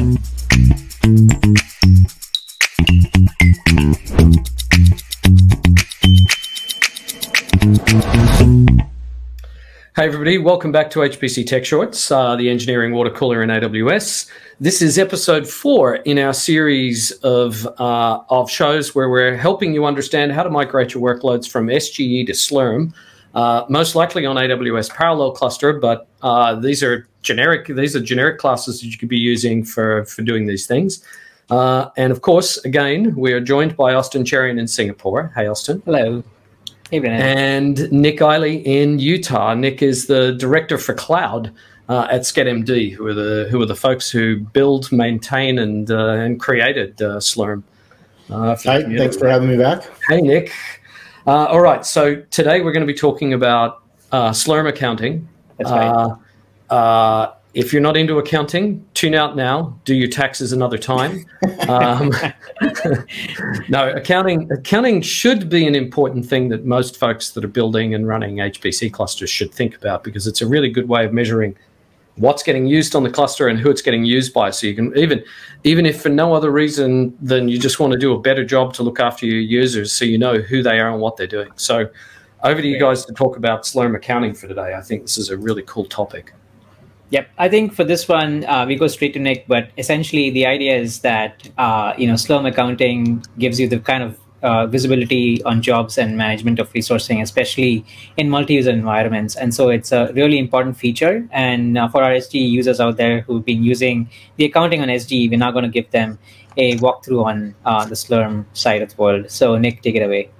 Hey everybody, welcome back to HPC Tech Shorts, uh, the engineering water cooler in AWS. This is episode four in our series of uh, of shows where we're helping you understand how to migrate your workloads from SGE to Slurm, uh, most likely on AWS Parallel Cluster, but uh, these are generic. These are generic classes that you could be using for for doing these things. Uh, and of course, again, we are joined by Austin Cherian in Singapore. Hey, Austin. Hello. Hey, and Nick Ihli in Utah. Nick is the director for cloud uh, at SchedMD, who are the who are the folks who build, maintain, and uh, and created uh, Slurm. Uh, Hi, thanks for having me back. Hey, Nick. Uh, all right, so today we're going to be talking about uh, Slurm accounting. That's right. Uh, if you're not into accounting, tune out now. Do your taxes another time. um, no, accounting accounting should be an important thing that most folks that are building and running HPC clusters should think about because it's a really good way of measuring what's getting used on the cluster and who it's getting used by. So you can even even if for no other reason than you just want to do a better job to look after your users, so you know who they are and what they're doing. So over to you guys to talk about Slurm accounting for today. I think this is a really cool topic. Yep, I think for this one uh, we go straight to Nick, but essentially the idea is that uh, you know Slurm accounting gives you the kind of uh, visibility on jobs and management of resourcing, especially in multi-user environments. And so it's a really important feature. And uh, for our users out there who've been using the accounting on SGE, we're now going to give them a walkthrough on uh, the Slurm side of the world. So Nick, take it away.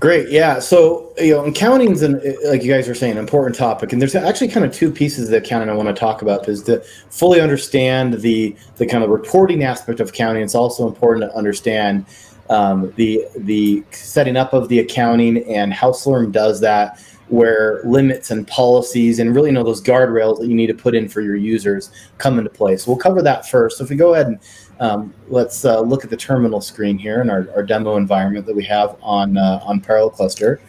Great. Yeah. So, you know, accounting is, like you guys were saying, an important topic. And there's actually kind of two pieces of accounting I want to talk about is to fully understand the, the kind of reporting aspect of accounting. It's also important to understand um, the, the setting up of the accounting and how Slurm does that, where limits and policies and really you know those guardrails that you need to put in for your users come into place. So we'll cover that first. So if we go ahead and um, let's uh, look at the terminal screen here in our, our demo environment that we have on, uh, on Parallel Cluster.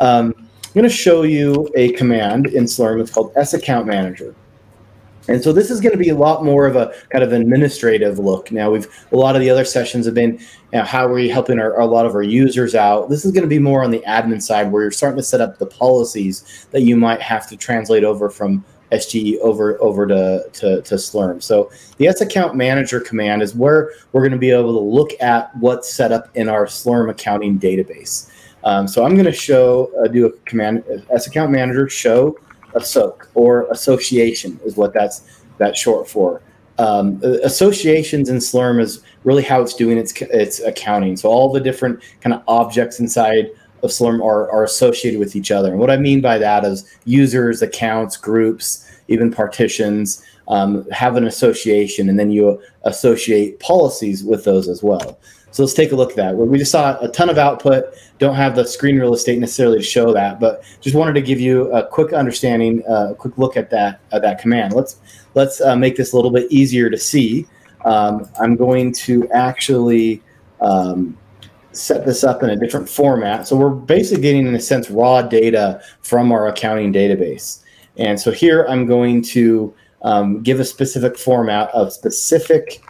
Um, I'm going to show you a command in Slurm. It's called saccount manager. And so this is going to be a lot more of a kind of administrative look. Now we've a lot of the other sessions have been you know, how are we helping our, a lot of our users out. This is going to be more on the admin side where you're starting to set up the policies that you might have to translate over from SGE over over to, to, to Slurm. So the saccount manager command is where we're going to be able to look at what's set up in our Slurm accounting database. Um, so I'm going to show uh, do a command saccount manager show assoc or association is what that's that's short for. Um, associations in Slurm is really how it's doing its its accounting. So all the different kind of objects inside of Slurm are, are associated with each other. And what I mean by that is users, accounts, groups, even partitions um, have an association, and then you associate policies with those as well. So let's take a look at that. We just saw a ton of output. Don't have the screen real estate necessarily to show that, but just wanted to give you a quick understanding, a uh, quick look at that at that command. Let's let's uh, make this a little bit easier to see. Um, I'm going to actually um, set this up in a different format. So we're basically getting, in a sense, raw data from our accounting database. And so here I'm going to um, give a specific format of specific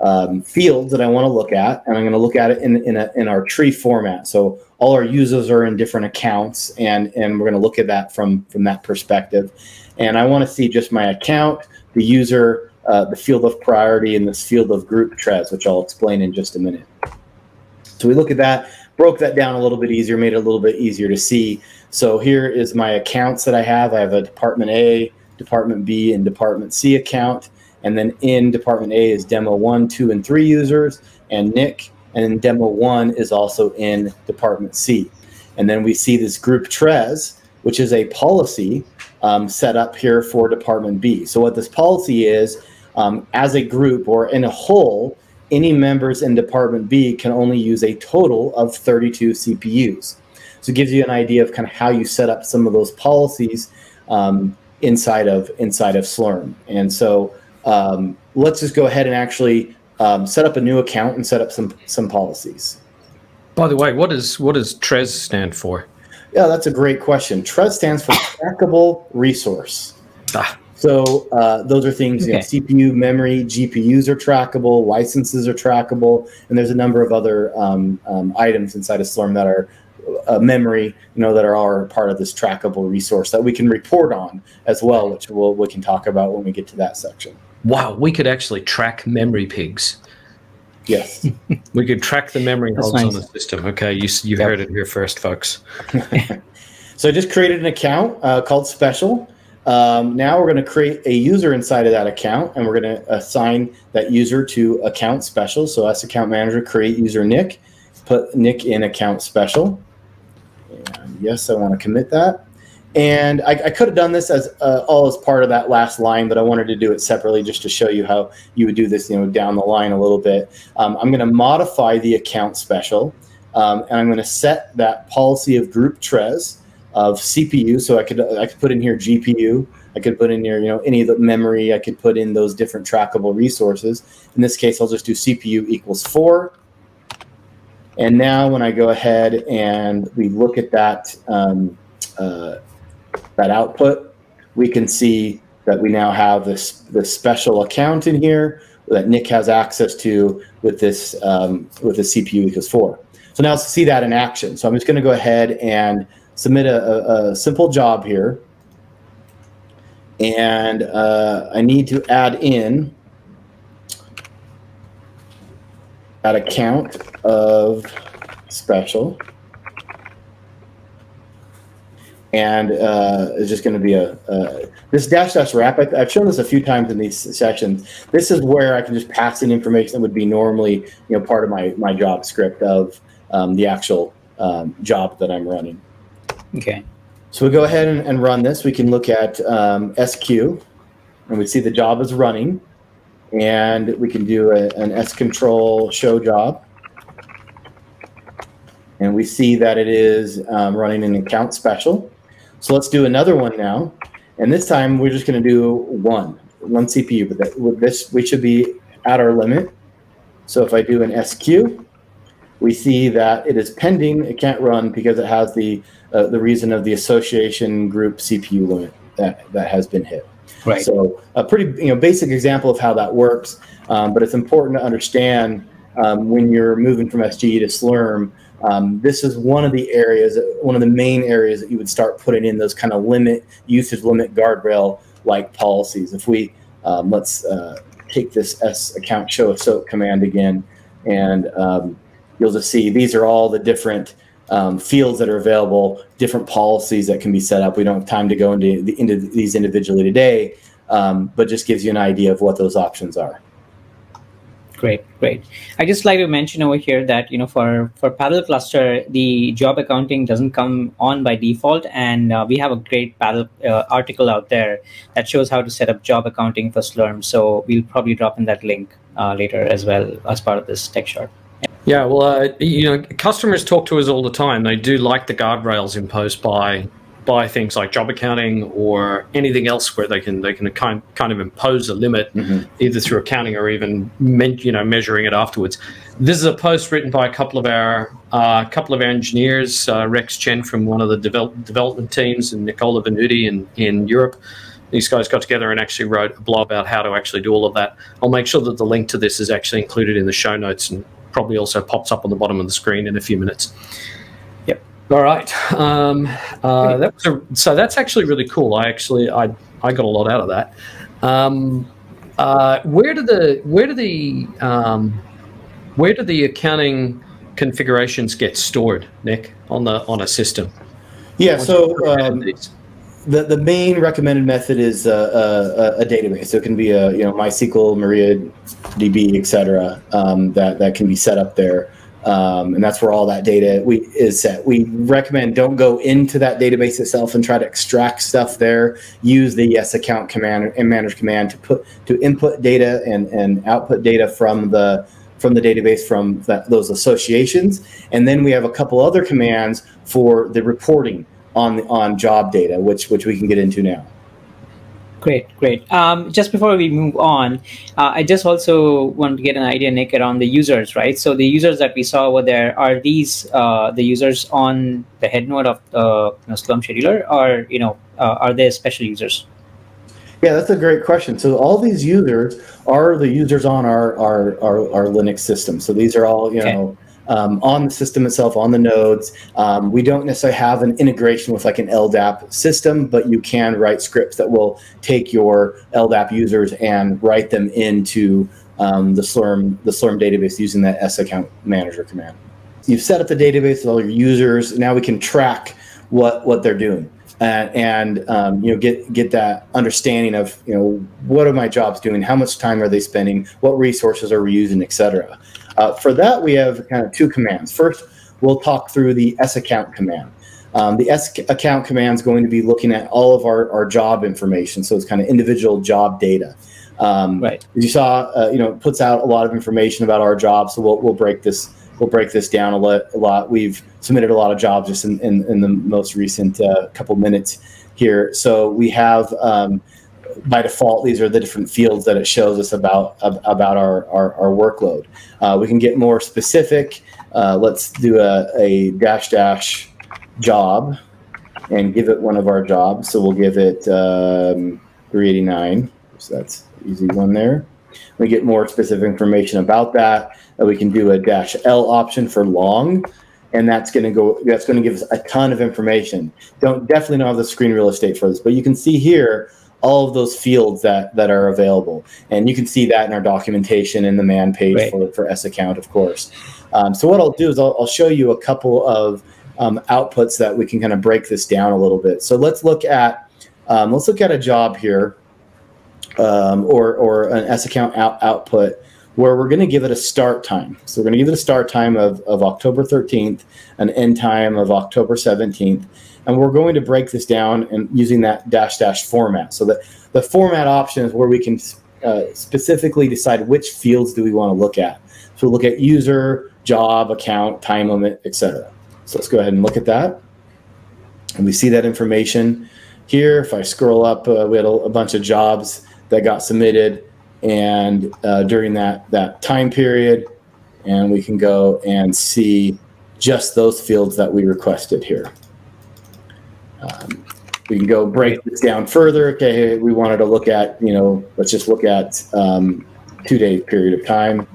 um, fields that I want to look at, and I'm going to look at it in in, a, in our tree format. So all our users are in different accounts, and and we're going to look at that from from that perspective. And I want to see just my account, the user, uh, the field of priority, and this field of group tres, which I'll explain in just a minute. So we look at that, broke that down a little bit easier, made it a little bit easier to see. So here is my accounts that I have. I have a Department A, Department B, and Department C account. And then in Department A is Demo 1, 2, and 3 users, and Nick. And Demo 1 is also in Department C. And then we see this group TRES, which is a policy um, set up here for Department B. So what this policy is, um, as a group or in a whole, any members in Department B can only use a total of 32 CPUs. So it gives you an idea of kind of how you set up some of those policies um, inside of inside of Slurm. And so um, let's just go ahead and actually um, set up a new account and set up some some policies. By the way, what does what does TRES stand for? Yeah, that's a great question. TRES stands for Trackable Resource. Ah. So uh, those are things, okay. you know, CPU, memory, GPUs are trackable, licenses are trackable, and there's a number of other um, um, items inside of Slurm that are uh, memory, you know, that are all part of this trackable resource that we can report on as well, which we'll, we can talk about when we get to that section. Wow, we could actually track memory pigs. Yes. we could track the memory holes nice. on the system. Okay, you, you yep. heard it here first, folks. so I just created an account uh, called Special. Um, now we're going to create a user inside of that account, and we're going to assign that user to account special. So as account manager, create user Nick, put Nick in account special. And yes, I want to commit that. And I, I could have done this as uh, all as part of that last line, but I wanted to do it separately just to show you how you would do this, you know, down the line a little bit. Um, I'm going to modify the account special, um, and I'm going to set that policy of group tres of CPU. So I could I could put in here GPU. I could put in here, you know, any of the memory. I could put in those different trackable resources. In this case, I'll just do CPU equals four. And now when I go ahead and we look at that um, uh, that output, we can see that we now have this, this special account in here that Nick has access to with this um, with the CPU equals four. So now let's see that in action. So I'm just going to go ahead and submit a, a, simple job here. And uh, I need to add in that account of special and uh, it's just going to be a, this dash dash wrap. I, have shown this a few times in these sections. This is where I can just pass in information that would be normally you know part of my my job script of um, the actual um, job that I'm running. Okay. So we go ahead and, and run this. We can look at um, SQ, and we see the job is running, and we can do a, an S control show job and we see that it is um, running an account special. So let's do another one now. And this time we're just going to do one, one CPU. But that, with this, we should be at our limit. So if I do an SQ, we see that it is pending. It can't run because it has the uh, the reason of the association group CPU limit that, that has been hit. Right. So a pretty you know basic example of how that works, um, but it's important to understand um, when you're moving from SGE to Slurm um, this is one of the areas, one of the main areas that you would start putting in those kind of limit usage limit guardrail like policies. If we um, let's uh, take this S account show assoc command again, and um, you'll just see these are all the different um, fields that are available, different policies that can be set up. We don't have time to go into, the, into these individually today, um, but just gives you an idea of what those options are. Great, great. I just like to mention over here that you know for for Parallel Cluster, the job accounting doesn't come on by default, and uh, we have a great Paddle uh, article out there that shows how to set up job accounting for Slurm. So we'll probably drop in that link uh, later as well as part of this tech short. Yeah, well, uh, you know, customers talk to us all the time. They do like the guardrails imposed by by things like job accounting or anything else where they can they can kind kind of impose a limit mm-hmm. either through accounting or even you know measuring it afterwards. This is a post written by a couple of our uh, couple of our engineers, uh, Rex Chen from one of the develop, development teams and Nicola Venuti in in Europe. These guys got together and actually wrote a blog about how to actually do all of that. I'll make sure that the link to this is actually included in the show notes and probably also pops up on the bottom of the screen in a few minutes. All right. Um, uh, that was a, so that's actually really cool. I actually I I got a lot out of that. Um, uh, where do the where do the um, where do the accounting configurations get stored, Nick, on the on a system? Yeah. so um, the the main recommended method is uh, a, a, database. So it can be a you know MySQL, MariaDB, etc. Um, that that can be set up there um, and that's where all that data we is set. We recommend don't go into that database itself and try to extract stuff there. Use the yes account command and manage command to put to input data and and output data from the from the database from that, those associations. And then we have a couple other commands for the reporting on on job data, which which we can get into now. Great, great. Um, just before we move on, uh, I just also want to get an idea, Nick, around the users, right? So the users that we saw over there are these uh, the users on the head node of the you know, Slurm scheduler, or you know, uh, are they special users? Yeah, that's a great question. So all these users are the users on our our our, our Linux system. So these are all you okay. know um, on the system itself, on the nodes. Um, we don't necessarily have an integration with like an LDAP system, but you can write scripts that will take your LDAP users and write them into um, the Slurm the Slurm database using that S account manager command. You've set up the database with all your users. Now we can track what what they're doing. Uh, and um, you know get get that understanding of you know what are my jobs doing how much time are they spending what resources are we using etc uh, for that, we have kind of two commands. First, we'll talk through the S account command. Um, the S account command is going to be looking at all of our, our job information. So it's kind of individual job data. Um, right. As you saw, uh, you know, it puts out a lot of information about our jobs. So we'll, we'll break this we'll break this down a, le- a lot. We've submitted a lot of jobs just in, in, in the most recent uh, couple minutes here. So we have um, by default, these are the different fields that it shows us about about our our, our workload. Uh, we can get more specific. Uh, let's do a, a dash dash job and give it one of our jobs. So we'll give it um, 389. So that's easy one there. We get more specific information about that. Uh, we can do a dash L option for long and that's going to go that's going to give us a ton of information don't definitely don't have the screen real estate for this but you can see here all of those fields that that are available. And you can see that in our documentation in the man page right. for, for S account, of course. Um, so what I'll do is I'll, I'll show you a couple of um, outputs that we can kind of break this down a little bit. So let's look at um, let's look at a job here um, or or an S account out, output where we're going to give it a start time. So we're going to give it a start time of, of October 13th, an end time of October 17th. And we're going to break this down and using that dash dash format. So that the format option is where we can uh, specifically decide which fields do we want to look at. So we'll look at user, job, account, time limit, etc. So let's go ahead and look at that. And we see that information here. If I scroll up, uh, we had a, a, bunch of jobs that got submitted and uh, during that, that time period. And we can go and see just those fields that we requested here. Um, we can go break this down further. Okay, we wanted to look at, you know, let's just look at um, two day period of time.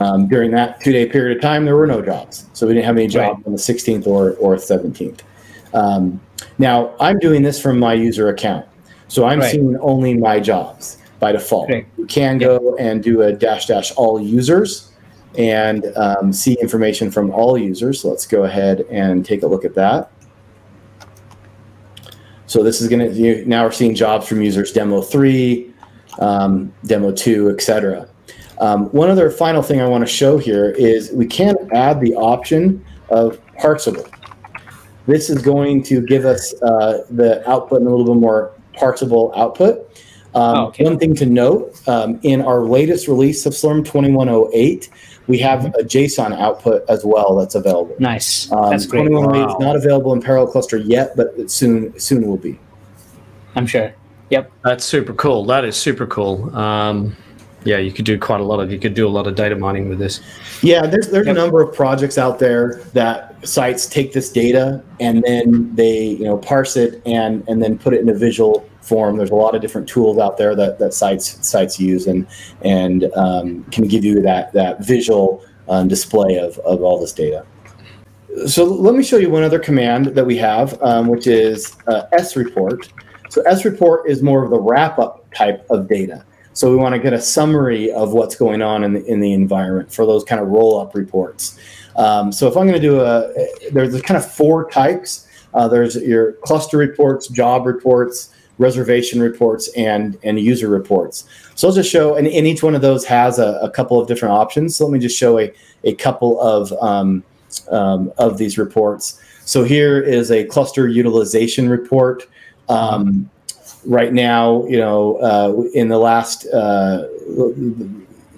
Um, during that two day period of time, there were no jobs. So we didn't have any jobs right. on the 16th or, or 17th. Um, now, I'm doing this from my user account. So I'm right. seeing only my jobs by default. Okay. You can go and do a dash dash all users and um, see information from all users. So let's go ahead and take a look at that. So this is going to, now we're seeing jobs from users demo three, um, demo two, etc. Um, one other final thing I want to show here is we can add the option of parsable. This is going to give us uh, the output and a little bit more parsable output. Um, oh, okay. One thing to note, um, in our latest release of Slurm 2108, we have a JSON output as well that's available. Nice. Um, that's great. 2108 wow. is not available in Parallel Cluster yet, but it soon soon will be. I'm sure. Yep. That's super cool. That is super cool. Um, yeah, you could do quite a lot of you could do a lot of data mining with this. Yeah, there's there's yep. a number of projects out there that sites take this data and then they you know parse it and and then put it in a visual form. There's a lot of different tools out there that, that sites sites use and and um, can give you that that visual um, display of, of all this data. So let me show you one other command that we have, um, which is uh, report. So S report is more of the wrap up type of data. So we want to get a summary of what's going on in the, in the environment for those kind of roll up reports. Um, so if I'm going to do a, there's kind of four types. Uh, there's your cluster reports, job reports, reservation reports, and and user reports. So I'll just show, and, and each one of those has a, a, couple of different options. So let me just show a, a couple of um, um, of these reports. So here is a cluster utilization report. Um, right now, you know, uh, in the last, uh,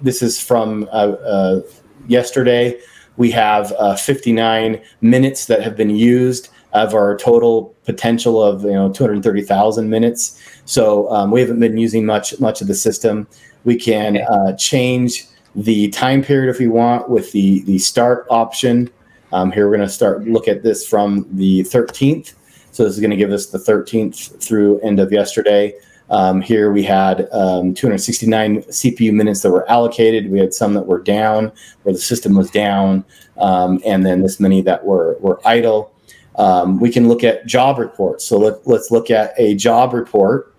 this is from uh, uh yesterday we have uh, 59 minutes that have been used of our total potential of you know 230,000 minutes. So um, we haven't been using much much of the system. We can uh, change the time period if we want with the the start option. Um, here we're going to start look at this from the 13th. So this is going to give us the 13th through end of yesterday. Um, here we had um, 269 CPU minutes that were allocated. We had some that were down, where the system was down, um, and then this many that were were idle. Um, we can look at job reports. So let, let's look at a job report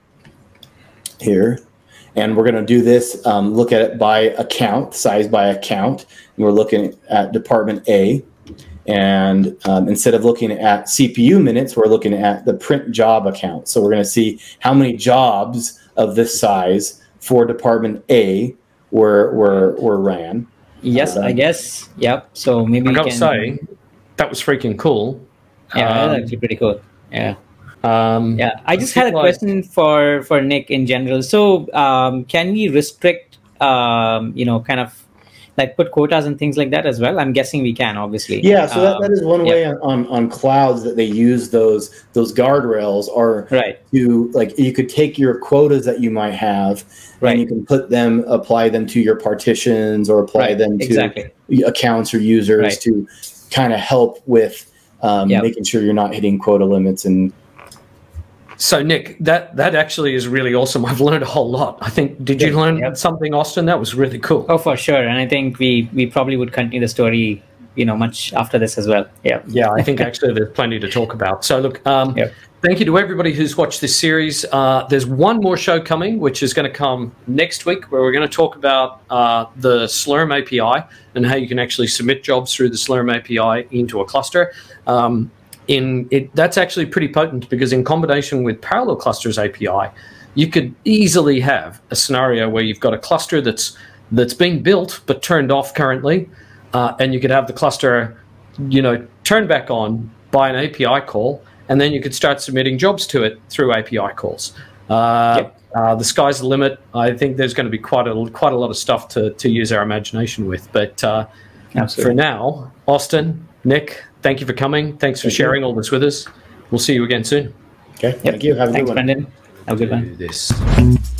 here. And we're going to do this, um, look at it by account, size by account. And we're looking at department A. And um, instead of looking at CPU minutes, we're looking at the print job account. So we're going to see how many jobs of this size for department A were were, were ran. Yes, I guess. Yep. So maybe I we gotta can. say, that was freaking cool. Yeah, um, that's actually pretty cool. Yeah. Um, Yeah, I just had a feel like- question for for Nick in general. So, um, can we restrict, um, you know, kind of like put quotas and things like that as well? I'm guessing we can, obviously. Yeah, so that, that Um, is one way on, on, on clouds that they use those those guardrails are Right. to like you could take your quotas that you might have Right. and you can put them apply them to your partitions or apply Right. them to Exactly. accounts or users Right. to kind of help with um, Yep. making sure you're not hitting quota limits and So Nick, that that actually is really awesome. I've learned a whole lot. I think. Did you Yep. learn Yep. something, Austin? That was really cool. Oh, for sure. And I think we we probably would continue the story, you know, much after this as well. Yeah. Yeah, I think actually there's plenty to talk about. So look, um, Yep. Thank you to everybody who's watched this series. Uh, there's one more show coming, which is going to come next week, where we're going to talk about uh, the Slurm API and how you can actually submit jobs through the Slurm API into a cluster. Um, in it, that's actually pretty potent because in combination with Parallel Clusters API, you could easily have a scenario where you've got a cluster that's that's being built but turned off currently, uh, and you could have the cluster, you know, turned back on by an API call, and then you could start submitting jobs to it through API calls. Uh, Yep. uh, the sky's the limit. I think there's going to be quite a quite a lot of stuff to to use our imagination with. But uh, for now, Austin, Nick, thank you for coming. Thanks for Thank you. sharing all this with us. We'll see you again soon. okay Yep. thank you have a Thanks, good one Brendan. Have a good one. Do this.